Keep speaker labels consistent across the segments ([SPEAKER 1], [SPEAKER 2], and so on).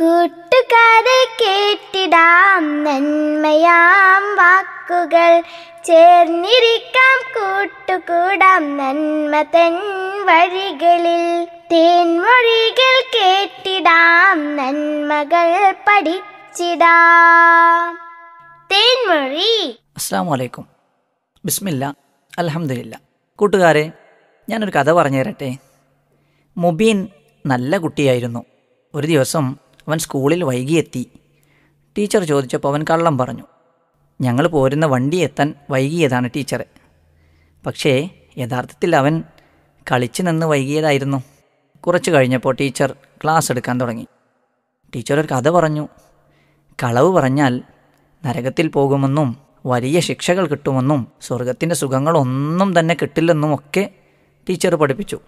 [SPEAKER 1] കൂട്ടുകാരെ കേട്ടിടാം നന്മയാം വാക്കുകൾ. ചേർന്നിരിക്കാം കൂട്ടുകൂടാം നന്മ തൻ വഴികളിൽ. തേൻമൊഴികൾ കേട്ടിടാം നന്മകൾ പഠിച്ചിടാം. തേൻമൊഴി.
[SPEAKER 2] അസ്സാം വലൈക്കും ബിസ്മില്ല. അലഹമില്ല കൂട്ടുകാരെ ഞാനൊരു കഥ പറഞ്ഞു തരട്ടെ മുബീൻ നല്ല കുട്ടിയായിരുന്നു. ഒരു ദിവസം അവൻ സ്കൂളിൽ വൈകിയെത്തി. ടീച്ചർ ചോദിച്ചപ്പോൾ അവൻ കള്ളം പറഞ്ഞു. ഞങ്ങൾ പോരുന്ന വണ്ടി എത്താൻ വൈകിയതാണ് ടീച്ചർ. പക്ഷേ യഥാർത്ഥത്തിൽ അവൻ കളിച്ചു നിന്ന് വൈകിയതായിരുന്നു. കുറച്ച് കഴിഞ്ഞപ്പോൾ ടീച്ചർ ക്ലാസ് എടുക്കാൻ തുടങ്ങി. ടീച്ചർ ഒരു കഥ പറഞ്ഞു. കളവ് പറഞ്ഞാൽ നരകത്തിൽ പോകുമെന്നും വലിയ ശിക്ഷകൾ കിട്ടുമെന്നും സ്വർഗത്തിന്റെ സുഖങ്ങളൊന്നും തന്നെ കിട്ടില്ലെന്നും ഒക്കെ ടീച്ചർ പഠിപ്പിച്ചു.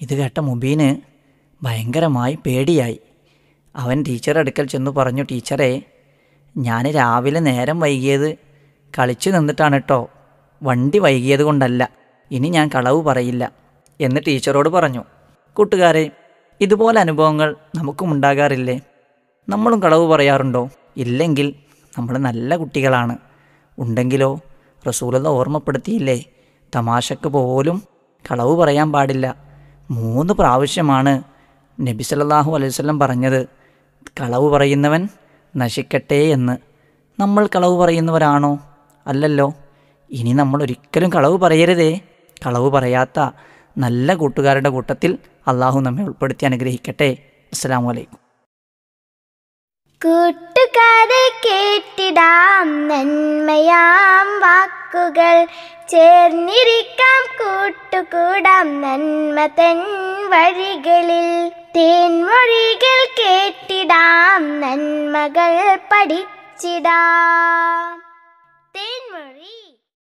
[SPEAKER 2] ഇത് കേട്ട മുബീന് ഭയങ്കരമായി പേടിയായി. അവൻ ടീച്ചർ അടുക്കൽ ചെന്നു പറഞ്ഞു ടീച്ചറെ ഞാൻ രാവിലെ നേരം വൈകിയത് കളിച്ചു നിന്നിട്ടാണ് കേട്ടോ വണ്ടി വൈകിയത് കൊണ്ടല്ല. ഇനി ഞാൻ കളവ് പറയില്ല. എന്ന് ടീച്ചറോട് പറഞ്ഞു കൂട്ടുകാരെ ഇതുപോലെ അനുഭവങ്ങൾ നമുക്കും ഉണ്ടാകാറില്ലേ? നമ്മളും കളവ് പറയാറുണ്ടോ? ഇല്ലെങ്കിൽ നമ്മൾ നല്ല കുട്ടികളാണ്. ഉണ്ടെങ്കിലോ? റസൂലത ഓർമ്മപ്പെടുത്തിയില്ലേ? തമാശക്ക് പോലും കളവ് പറയാൻ പാടില്ല. മൂന്ന് പ്രാവശ്യമാണ് നബി സല്ലല്ലാഹു അലൈഹി വസല്ലം പറഞ്ഞത് കളവ് പറയുന്നവൻ നശിക്കട്ടെ എന്ന്. നമ്മൾ കളവ് പറയുന്നവരാണോ? അല്ലല്ലോ. ഇനി നമ്മൾ ഒരിക്കലും കളവ് പറയരുതേ. കളവ് പറയാത്ത നല്ല കൂട്ടുകാരുടെ കൂട്ടത്തിൽ അള്ളാഹു നമ്മെ ഉൾപ്പെടുത്തി അനുഗ്രഹിക്കട്ടെ. അസ്സലാമു അലൈക്കും.
[SPEAKER 1] കൂട്ടുകാരെ കേട്ടിടാം നന്മയാം വാക്കുകൾ. ചേർന്നിരിക്കാം കൂട്ടുകൂടാം നന്മ തൻ വഴികളിൽ. തേൻമൊഴികൾ കേട്ടിടാം നന്മകൾ പഠിച്ചിടാം.